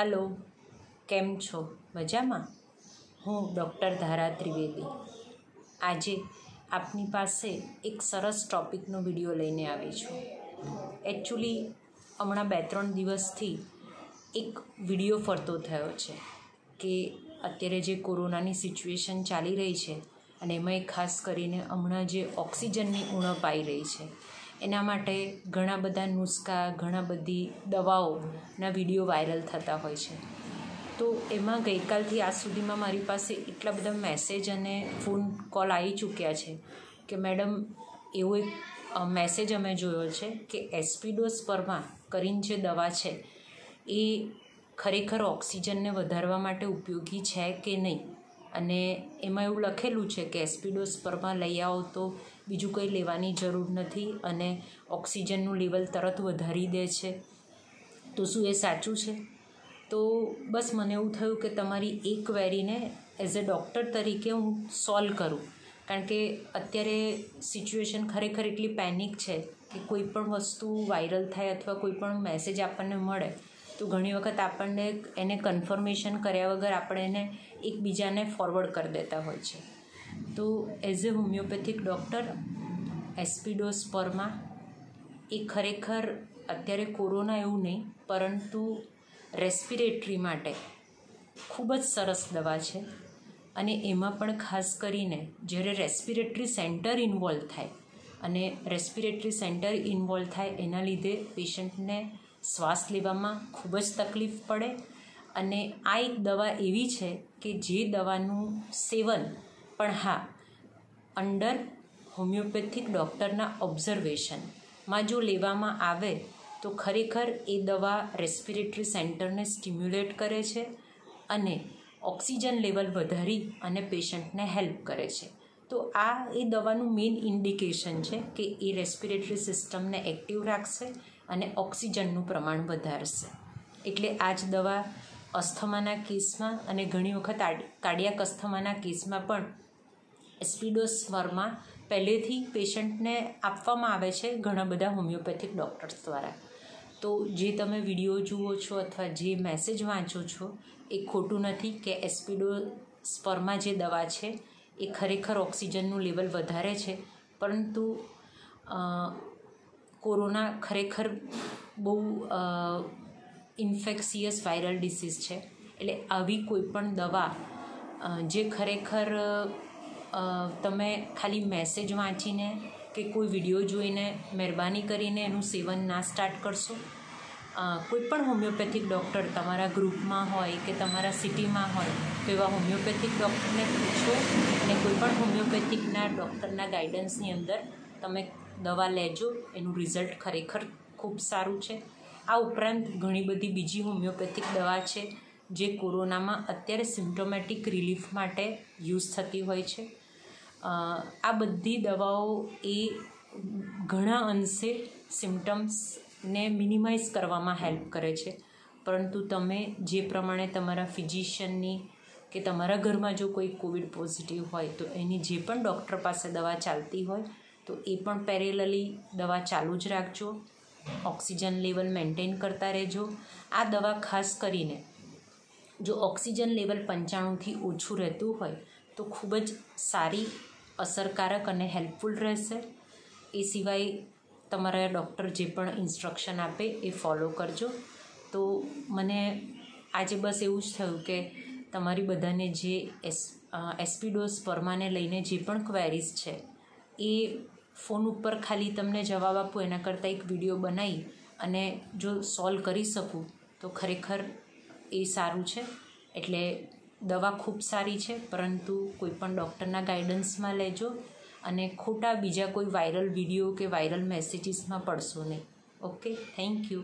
Hello, કેમ છો? મજામાં? હું ડૉક્ટર ધારા ત્રિવેદી. આજે આપની પાસે એક સરસ ટૉપિકનો વીડિયો લઈને આવી છું. એકચ્યુલી હમણાં બે ત્રણ દિવસથી એક વીડિયો ફરતો થયો છે કે અત્યારે જે કોરોનાની સિચ્યુએશન ચાલી રહી છે અને એમાંય ખાસ કરીને હમણાં જે ઓક્સિજનની ઉણપ આવી રહી છે એના માટે ઘણા બધા નુસ્ખા, ઘણા બધી દવાઓના વીડિયો વાયરલ થતા હોય છે. તો એમાં ગઈકાલથી આજ સુધીમાં મારી પાસે એટલા બધા મેસેજ અને ફોન કોલ આવી ચૂક્યા છે કે મેડમ, એવો એક મેસેજ અમે જોયો છે કે એસ્પિડોસ પરમાં કરીને જે દવા છે, એ ખરેખર ઓક્સિજનને વધારવા માટે ઉપયોગી છે કે નહીં? અને એમાં એવું લખેલું છે કે એસ્પિડોસ પરમાં લઈ આવો તો બીજું કંઈ લેવાની જરૂર નથી અને ઓક્સિજનનું લેવલ તરત વધારી દે છે. તો શું એ સાચું છે? તો બસ મને એવું થયું કે તમારી એક ક્વેરીને એઝ અ ડૉક્ટર તરીકે હું સોલ્વ કરું. કારણ કે અત્યારે સિચ્યુએશન ખરેખર એટલી પેનિક છે કે કોઈ પણ વસ્તુ વાયરલ થાય અથવા કોઈ પણ મેસેજ આપણને મળે તો ઘણી વખત આપણને એને કન્ફર્મેશન કર્યા વગર આપણે એને એકબીજાને ફોરવર્ડ કરી દેતા હોય છે. તો એઝ અ હોમિયોપેથિક ડૉક્ટર એસ્પિડોસ પરમાં એ ખરેખર અત્યારે કોરોના એવું નહીં, પરંતુ રેસ્પિરેટરી માટે ખૂબ જ સરસ દવા છે. અને એમાં પણ ખાસ કરીને જ્યારે રેસ્પિરેટરી સેન્ટર ઇન્વોલ્વ થાય, અને રેસ્પિરેટરી સેન્ટર ઇન્વોલ્વ થાય એના લીધે પેશન્ટને શ્વાસ લેવામાં ખૂબ જ તકલીફ પડે અને આ એક દવા એવી છે કે જે દવાનું સેવન પણ હા, અંડર હોમિયોપેથિક ડૉક્ટરના ઓબ્ઝર્વેશનમાં જો લેવામાં આવે તો ખરેખર એ દવા રેસ્પિરેટરી સેન્ટરને સ્ટિમ્યુલેટ કરે છે અને ઓક્સિજન લેવલ વધારી અને પેશન્ટને હેલ્પ કરે છે. તો આ એ દવાનું મેઇન ઇન્ડિકેશન છે કે એ રેસ્પિરેટરી સિસ્ટમને એક્ટિવ રાખશે અને ઓક્સિજનનું પ્રમાણ વધારશે. એટલે આ જ દવા અસ્થમાના કેસમાં અને ઘણી વખત કાર્ડિયાક અસ્થમાના કેસમાં પણ એસ્પિડોસ સ્વરમાં પહેલેથી પેશન્ટને આપવામાં આવે છે ઘણા બધા હોમિયોપેથિક ડૉક્ટર્સ દ્વારા. તો જે તમે વીડિયો જુઓ છો અથવા જે મેસેજ વાંચો છો એ ખોટું નથી કે એસ્પિડો સ્પરમાં જે દવા છે એ ખરેખર ઓક્સિજનનું લેવલ વધારે છે. પરંતુ કોરોના ખરેખર બહુ ઇન્ફેક્સિયસ વાયરલ ડિસીઝ છે. એટલે આવી કોઈ પણ દવા જે ખરેખર તમે ખાલી મેસેજ વાંચીને કે કોઈ વીડિયો જોઈને મહેરબાની કરીને એનું સેવન ના સ્ટાર્ટ કરશો. કોઈ પણ હોમિયોપેથિક ડૉક્ટર તમારા ગ્રુપમાં હોય કે તમારા સિટીમાં હોય, તો એવા હોમિયોપેથિક ડૉક્ટરને પૂછો અને કોઈ પણ હોમિયોપેથિકના ડૉક્ટરના ગાઈડન્સની અંદર તમે દવા લેજો, એનું રિઝલ્ટ ખરેખર ખૂબ સારું છે. આ ઉપરાંત ઘણી બધી બીજી હોમિયોપેથિક દવા છે, જે કોરોનામાં અત્યારે સિમ્ટોમેટિક રિલીફ માટે યુઝ થતી હોય છે. આ બધી દવાઓ એ ઘણા અંશે સિમ્ટમ્સને મિનિમાઇઝ કરવામાં હેલ્પ કરે છે. પરંતુ તમે જે પ્રમાણે તમારા ફિઝિશિયનની કે તમારા ઘરમાં જો કોઈ કોવિડ પોઝિટિવ હોય તો એની જે પણ ડૉક્ટર પાસે દવા ચાલતી હોય તો એ પણ પેરેલલી દવા ચાલુ જ રાખજો. ઓક્સિજન લેવલ મેન્ટેન કરતા રહેજો. આ દવા ખાસ કરીને જો ઓક્સિજન લેવલ પંચાણુંથી ઓછું રહેતું હોય તો ખૂબ જ સારી, અસરકારક અને હેલ્પફુલ રહેશે. એ સિવાય તમારા ડૉક્ટર જે પણ ઇન્સ્ટ્રક્શન આપે એ ફોલો કરજો. તો મને આજે બસ એવું જ થયું કે તમારી બધાને જે એસ એસ્પિડોસ પરમાને લઈને જે પણ ક્વેરીઝ છે એ ફોન ઉપર ખાલી તમને જવાબ આપું, એના કરતાં એક વીડિયો બનાવી અને જો સોલ્વ કરી શકું, તો ખરેખર એ સારું છે. એટલે દવા ખૂબ સારી છે, પરંતુ કોઈ પણ ડૉક્ટરના ગાઈડન્સમાં લેજો અને ખોટા બીજા કોઈ વાયરલ વીડિયો કે વાયરલ મેસેજીસમાં પડશો નહીં. Okay thank you